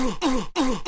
Ugh, ugh, ugh.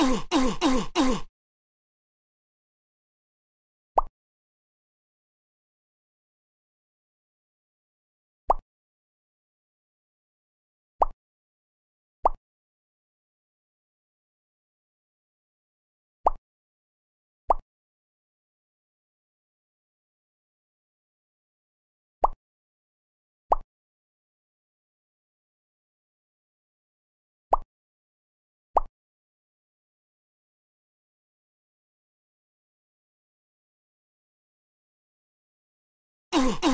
Oh!